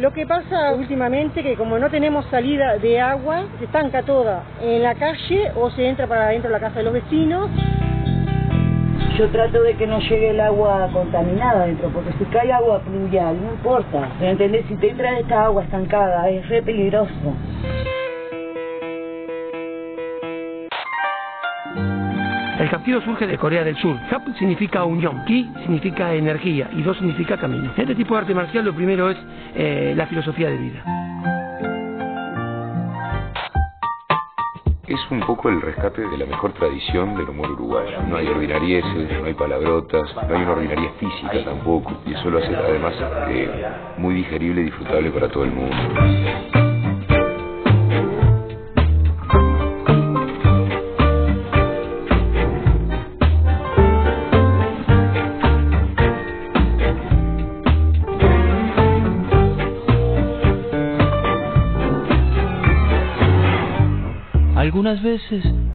Lo que pasa últimamente que como no tenemos salida de agua, se estanca toda en la calle o se entra para adentro de la casa de los vecinos. Yo trato de que no llegue el agua contaminada adentro, porque si cae agua pluvial, no importa. ¿Me entendés? Si te entra esta agua estancada, es re peligroso. El captivo surge de Corea del Sur. Hap significa unión, Ki significa energía y Do significa camino. En este tipo de arte marcial lo primero es eh, la filosofía de vida. Es un poco el rescate de la mejor tradición del humor uruguayo. No hay ordinarieses, no hay palabrotas, no hay una ordinaria física tampoco. Y eso lo hace además eh, muy digerible y disfrutable para todo el mundo. Algunas veces